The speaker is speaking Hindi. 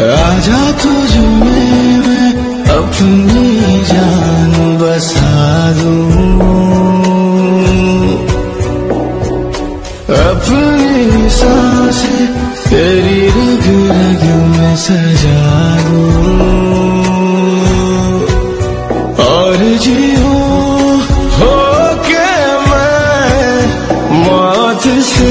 आजा तुझ में मैं अपनी जान बसा दूँ। अपनी साँसें तेरी रग रग में सजा दूँ। और जीऊं हो के मैं मौत से